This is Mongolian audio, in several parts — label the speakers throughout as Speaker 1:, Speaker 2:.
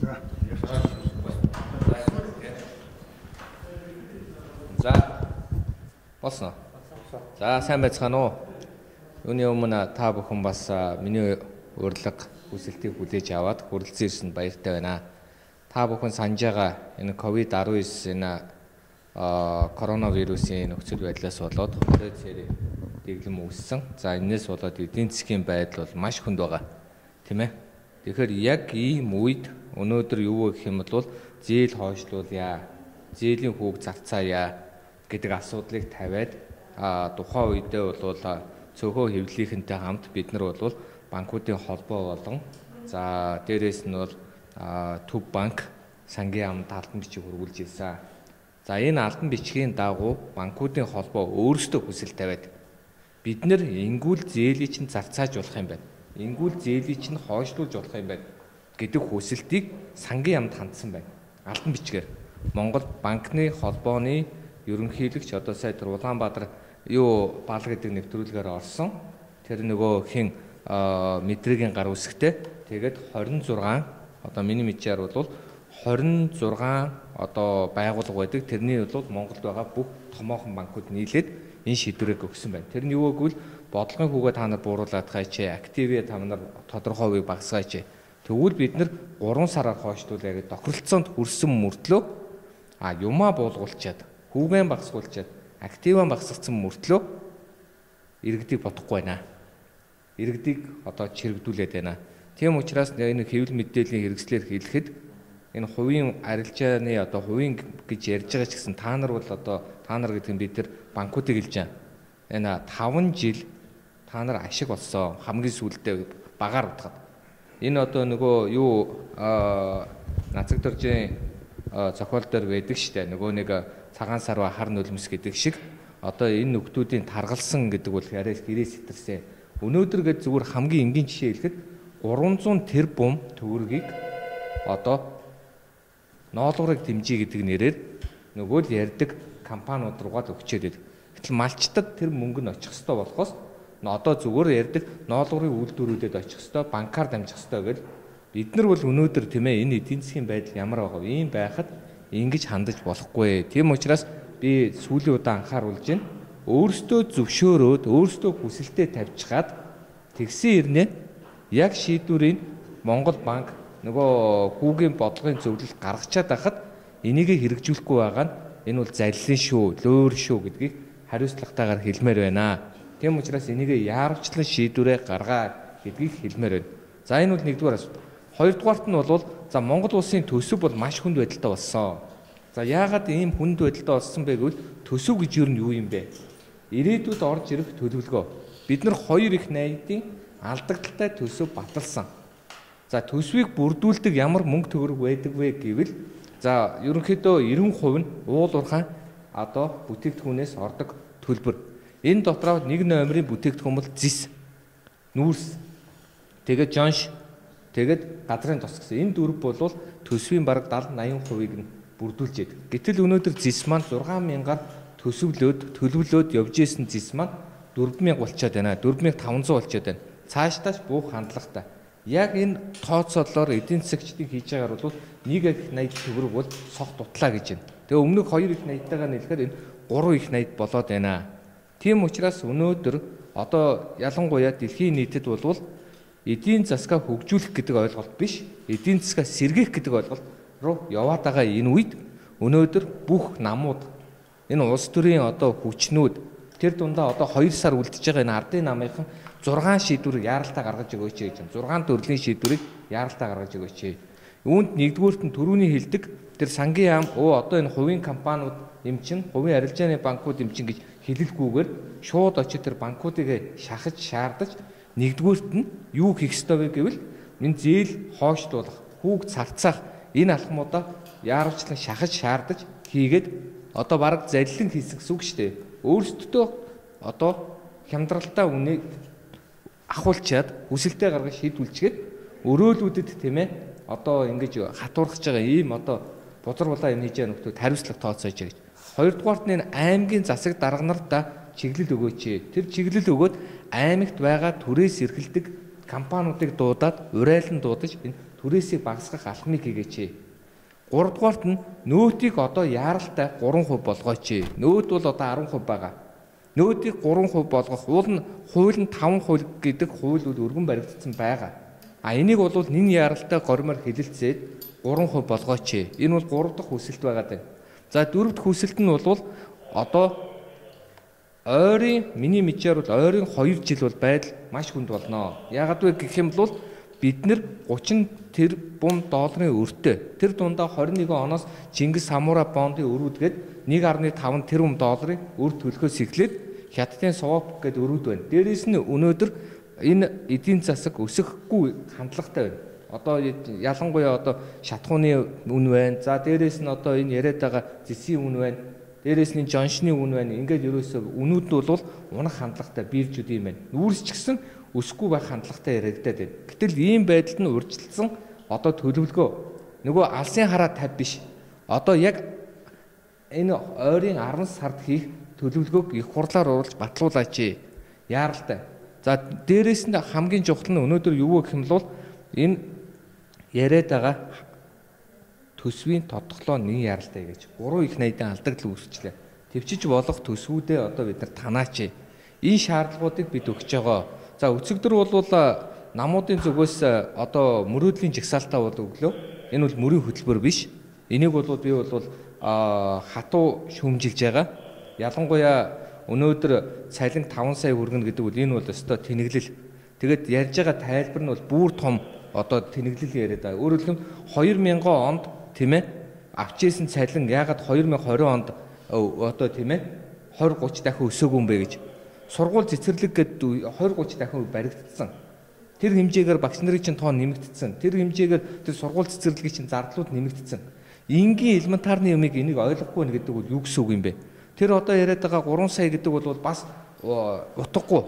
Speaker 1: За. Болсон. За сайн байцгаана уу? Үүний өмнө та бүхэн бас миний урилга хүсэлтийг хүлээж аваад хүрэлцэн ирсэнд баяртай байна. Та бүхэн санаж байгаа энэ ковид-19 энэ коронавирусын нөхцөл байдлаас болоод хорой цэрэг дэглэм үүссэн. За энэс болоод эдийн засгийн байдал бол маш хүнд байгаа. Тийм ээ. Тэгэхээр яг ийм үед өнөөдөр юу вэ гэх юм бол зээл хойшлуулъя. Зээлийн хүүг зарцаая гэдэг асуудлыг тавиад тухайн үедээ бол цөөхөө хэвлэлийнхэнтэй хамт бид нар бол банкуудын холбоо болон за дээрэс нь бол төв банк сангийн амд албан бичиг хургуулж ирсэн. За энэ албан бичгийн дагуу банкуудын холбоо өөрсдөө хүсэл тавиад бид нар ингүүл зээлийг чинь зарцааж болох юм байна. Ингүүл зээлийг чинь хойшлуулж болох юм байна гэдэг хүсэлтийг сангийн амд хандсан байна. Албан бичгээр Монгол банкны холбооны ерөнхийлөгч одоо сая тэр Улаанбаатар юу бал гэдэг нэвтрүүлгээр орсон. Тэр нөгөө хин мэдрэгийн гар үсгтэй. Тэгээд 26 одоо миний мэдчээр бол 26 одоо байгууллага байдаг. Тэрний бол Монголд байгаа бүх томоохон банкуд нийлээд энэ шийдвэрийг өгсөн байна. Тэр нь юу гэвэл бодлогын хүүгээ та нар бууруулад хаач, активээ та нар тодорхой хувийг багасгаач. Тэгвэл бид нар 3 сараар хойшлуулъя гэж тохиролцоонд хүрсэн мөртлөө а юмаа буулгуулчаад хүүгэн багасгуулчаад активан багасгацсан мөртлөө иргэдийг бодохгүй байна. Иргэдийг одоо чирэгдүүлээд байна. Тийм учраас энэ хэвлэл мэдээллийн хэрэгслээр хэлэхэд энэ хувийн арилжааны одоо хувийн гэж ярьж байгаа ч гэсэн та нар бол одоо та нар гэдэг нь бид нар банкуудыг хэлж байгаа. Энэ 5 жил та нар ашиг олсон хамгийн сүүлдээ багаар утгаад. Энэ одоо нөгөө юу нацаг дөржийн зохиол дээр байдаг штэ нөгөө нэг цагаан сарва хар нулимс гэдэг шиг одоо энэ нөхдүүдийн таргалсан гэдэг бол яриас гэрээ сэтэрсэн. Өнөөдөр гээд зүгээр хамгийн энгийн жишээ хэлэхэд 300 тэрбум төгрөгийг одоо ноолгорыг дэмжиж гэдэг нэрээр нөгөө л ярддаг компаниуд руугаа л өгчээд байдаг. Гэтэл малчтад тэр мөнгө нь очих хэвээр болохоос одоо зүгээр ярддаг ноолгорын үйлдвэрүүдэд очих хэвээр банкар дамжих хэвээр гэл бид нар бол өнөөдөр тийм ээ энэ эдийн засгийн байдал ямар байгаа вэ? Ийм байхад ингэж хандаж болохгүй. Тийм учраас би сүүлийн удаа анхааруулж байна. Өөрөөсөө зөвшөөрөөд өөрөөсөө хүсэлтэд тавьчихад тэгсэн ирнэ яг шийдвэрийн Монгол банк нөгөө хүүгийн бодлогын зөвлөл гаргачаад байхад энийг хэрэгжүүлэхгүй байгаа нь энэ бол залилын шүү, лөөр шүү гэдгийг хариуцлагатайгаар хэлмээр байна. Тийм учраас энийг яарвчлан шийдвэрээ гаргаа гэдгийг хэлмээр байна. За энэ бол нэгдүгээр асуудал. Хоёрдугаарт нь бол за Монгол улсын төсөв бол маш хүнд байдалтай болсон. За яагаад ийм хүнд байдалтай болсон бэ гэвэл төсөв гэж юу юу юм бэ? Ирээдүйд орж ирэх төлөвлөгөө. Бид нар хоёр их найдын алдагдaltaй төсөв баталсан. За төсвийг бүрдүүлдэг ямар мөнгө төгрөг байдаг вэ гэвэл за ерөнхийдөө 90% нь уул уурхай одоо бүтээгдэхүүнээс ордог төлбөр. Энэ дотроо нэг номерын бүтээгдэхүүн бол зис, нүүрс, тэгээд жонш Тэгээд газрын тос гэсэн энэ дөрв бол төсвийн бараг 70 80%-ийг нь бүрдүүлж яадаг. Гэтэл өнөөдөр зис маань 6000-аар төсөвлөөд төлөвлөөд явж исэн зис маань 4000 болчиход байна. 4500 болчиход байна. Цаашдаач буух хандлагатай. Яг энэ тооцоололоор эдийн засагчдыг хийж байгаагаар бол нэг их 80 төгрөг бол сох дутлаа гэж байна. Тэгээ өмнөх хоёр их 80-тайгаа нийлэхээр энэ 3 их 80 болоод байна. Тийм учраас өнөөдөр одоо ялангуяа дэлхийн нийтэд болвол эдийн засгаа хөгжүүлэх гэдэг ойлголт биш эдийн засгаа сэргээх гэдэг ойлголт руу яваад байгаа энэ үед өнөөдөр бүх намууд энэ улс төрийн одоо хүчнүүд тэр дундаа одоо 2 сар үлдэж байгаа энэ ардын намынхан 6 шийдвэр яаралтай гаргаж өгөөч гэж байна. 6 төрлийн шийдвэрийг яаралтай гаргаж өгөөч. Үүнд нэгдүгüүрт нь төрөүний хэлдэг тэр сангийн ам оо одоо энэ хувийн компаниуд эмчин, хувийн арилжааны банкуд эмчин гэж хэлэлгүйгээр шууд очиж тэр банкуудыг шахаж шаардаж Нэгдүгüүрт нь юу хийх ёстой вэ гэвэл энэ зээл хойшлуулах, хүүг царцаах энэ алхмуудаа яарвчлан шахаж шаардаж хийгээд одоо баг залилан хийсэн гэсэн үг шүү дээ. Өөрсдөө одоо хямдралтай үнийг ахуулчаад хүсэлтэд гаргаж шийдвүлчгээд өрөөлүүдэд тийм ээ одоо ингэж хатуурхаж байгаа ийм одоо бузар булаа юм хийж байгаа нөхдүүд хариуцлага тооцоож гэж. Хоёрдугаарт нь аймгийн засаг дарга нарт чиглэл өгөөч. Тэр чиглэл өгөөд аймагт байгаа түрээс эрхэлдэг компаниудыг дуудаад урайлан дуудаж энэ түрээсийг багасгах алхмыг хийгээч. 3 дугаарт нь нөөтийг одоо яаралтай 3% болгооч. Нөөд бол одоо 10% байгаа. Нөөдийг 3% болгох уул нь хууль нь 5% гэдэг хууль бол өргөн баригдсан байгаа. А энийг бол нин яаралтай горимор хилэлцээд 3% болгооч. Энэ бол 3 дахь хүсэлт байгаа даа. За 4 дахь хүсэлт нь бол одоо ойрын миний мэдээр бол ойрын 2 жил бол байдал маш хүнд болно. Яагад вэ гэх юм бол бид нэр 30 тэрбум долларын өртөө тэр дундаа 21 оноос Чингис Самура бондын өрүүдгээд 1.5 тэрбум долларын өр төлөхөөс эхлээд хятадын Совоп гэдэг өрүүд байна. Дээрээс нь өнөөдөр энэ эдийн засаг өсөхгүй хандлагатай байна. Одоо ялангуяа одоо шатхууны үн байна. За дээрээс нь одоо энэ яриад байгаа зэсийн үн байна. Дээрээс нь жоншны үн байна. Ингээд ерөөсөө үнүүд бол унах хандлагатай биржүүд юм байна. Нүүрс ч гэсэн өсөхгүй байх хандлагатай яригадаад байна. Гэтэл ийм байдалд нь урьдчилсан одоо төлөвлөгөө нөгөө алсын хараа 50 биш. Одоо яг энэ ойрын 10 сард хийх төлөвлөгөөг их хурлаар оруулж батлуулаач. Яаралтай. За дээрээс нь хамгийн чухал нь өнөөдөр юу гэх юм бол энэ яриад байгаа төсвийн тодглоо нэг яралтай гэж 3 их найдан алдагдал үүсчлээ. Төвчж болох төсвүүдээ одоо бид нар танаач. Энэ шаардлагуудыг бид өгч байгаа За өцөгдөр бол намуудын зүгээс одоо мөрөөдлийн жагсаалтаа бол өглөө. Энэ бол мөрийн хөтөлбөр биш. Энийг бол би бол хатуу шүмжилж байгаа. Ялангуяа өнөөдөр цалин 5 сая хүргэнэ гэдэг бол энэ бол өстой тэнэглэл. Тэгэд ярьж байгаа тайлбар нь бол бүр том одоо тэнэглэл яриад байгаа. Өөрөөр хэлбэл 2000 онд тийм ээ авчижсэн цалин ягаад 2020 онд одоо тийм ээ 20 30 дахин өсөөгүй юм бэ гэж сургууль цэцэрлэг гэдэг 20 30 дахин баригдсан. Тэр хэмжээгээр багш нарын чинь тоон нэмэгдсэн. Тэр хэмжээгээр тэр сургууль цэцэрлэгийн чинь зардлууд нэмэгдсэн. Энгийн элементарны юмыг энийг ойлгохгүй нэ гэдэг бол юу гэсэн үг юм бэ? Тэр одоо яриад байгаа 3 сая гэдэг бол бас утгагүй.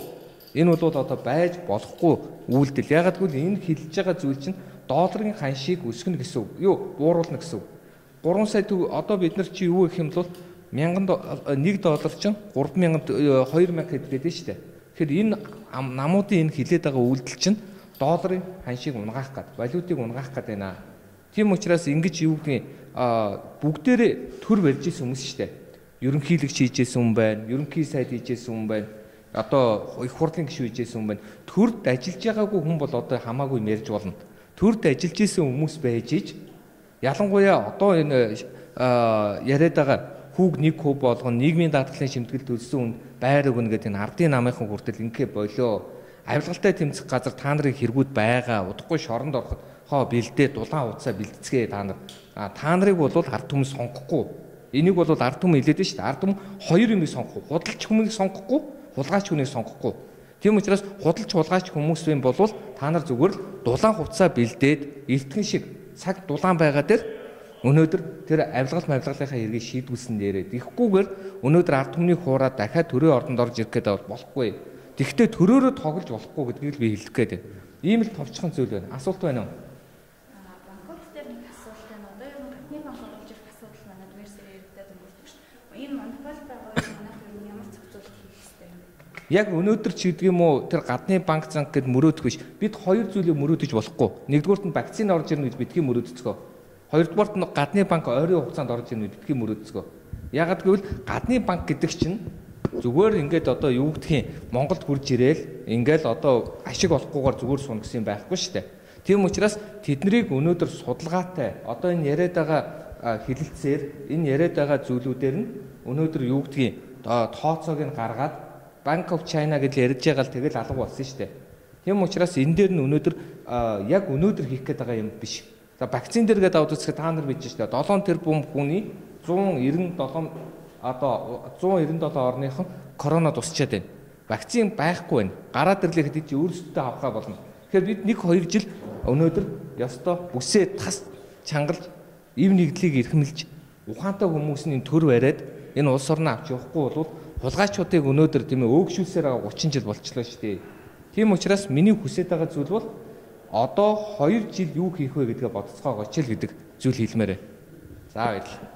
Speaker 1: Энэ бол одоо байж болохгүй үйлдэл. Гэвэл энэ хилж байгаа зүйл чинь долларын ханшийг өсгөнө гэсэн үг. Юу бууруулна гэсэн үг. 3 сая одоо бид нар чи юу гэх юм бол 1000 1 доллар чинь 3000 2000 хэд гэдэг шүү дээ. Тэгэхээр энэ намуудын энэ хилээд байгаа үйлдэл чинь долларын ханшийг унгаах гад, валютыг унгаах гад байна. Тийм учраас ингэж юу гэдгийг бүгдээрээ төр барьж исэн хүмүүс шүү дээ. Ерөнхийлөгч хийжсэн хүн байна, ерөнхий сайд хийжсэн хүн байна. Одоо их хурлын гишүүн хийжсэн хүн байна. Төрд ажиллаж байгаагүй хүн бол одоо хамаагүй ярьж болно. Төрд ажиллаж исэн хүмүүс байж ич ялангуяа одоо энэ яриад байгаа хүүг нэг хөв болгон нийгмийн даатгалын шимтгэл төлсөн үнд байр өгнө гэдэг энэ ардын намынхан хүртэл ингээ болоо. Авилгалтай тэмцэх газар та нарын хэрэгүүд байгаа. Удахгүй шоронд ороход хоо бэлдээ дулаан уцаа бэлтцгээ та нар. А та нарыг бол ард хүмүүс сонгохгүй. Энийг бол ард хүмүүс хэлээд шүү дээ. Ард хүмүүс хоёр юмыг сонгохгүй. Худалч хүмүүсийг сонгохгүй, хулгайч хүнийг сонгохгүй. Тийм учраас худалч хулгайч хүмүүс юм бол та нар зүгээр л дулаан хувцаа бэлдээд эртгэн шиг цаг дулаан байгаа дээр Өнөөдөр тэр авилгал мавилгалынхаа хэргийг шийдүүлсэн нэрээ. Тэгэхгүйгээр өнөөдөр ард түмний хуураа дахиад төрийн ордонд орж ирэх гэдэг болохгүй. Тэгвэл төрөөрөө тоглож болохгүй гэдгийг би хэлэх гээд байна. Ийм л товчхон зүйл байна. Асуулт байна уу?
Speaker 2: Банкуд дээр нэг асуулт байна. Одоо юм хатны банк орж ирэх асуудал манад версээр яригдаад өнгөрдөг шүү дээ. Энэ монополь байгаа манад ер нь ямар зохицуулалт хийх хэрэгтэй юм бэ?
Speaker 1: Яг өнөөдөр ч гэдэг юм уу тэр гадны банк занг гэд мөрөөдөх биш. Бид хоёр зүйлийг мөрөөдөж болохгүй. Нэгдүгürt нь вакцины орж ирнэ гэж бидгийн мөрөөдцгөө. Хоёрдугаарт нь гадны банк ойрын хугацаанд орж ирнэ гэдгийг мөрөөдцгөө. Ягаад гэвэл гадны банк гэдэг чинь зүгээр ингээд одоо юу гэдгийг Монголд хурж ирээл ингээд одоо ашиг олохгүйгээр зүгээр суна гэсэн юм байхгүй шүү дээ. Тийм учраас тэднийг өнөөдөр судалгаатай одоо энэ яриад байгаа хилэлцээр энэ яриад байгаа зүйлүүдээр нь өнөөдөр юу гэдгийг тооцоог нь гаргаад Bank of China гэж ярьж байгаа л тэгэл алга болсон шүү дээ. Тийм учраас энэ дээр нь өнөөдөр яг өнөөдөр хийх гээд байгаа юм биш За вакцин дээр гэдэг аваад үзэхэд та нар мэдж штэ 7 тэрбум хүний 197 одоо 197 орныхон корона тусчаад байна. Вакцин байхгүй байна. Гараад ирлээ хэд чи өөрсдөө авахаа болно. Тэгэхээр бид 1 2 жил өнөөдөр ёстой бүсээ тас чангалж ив нэгдлийг эрхэмлж ухаантай хүмүүсийн төр бариад энэ улс орноо авч явахгүй бол хулгайчуудыг өнөөдөр тийм ээ өөгшүүлсээр байгаа 30 жил болчихлоо шүү дээ. Тийм учраас миний хүсэж байгаа зүйл бол одоо 2 жил юу хийх вэ гэдгээ бодцоогооч л гэдэг зүйл хэлмээрээ. За баярлалаа.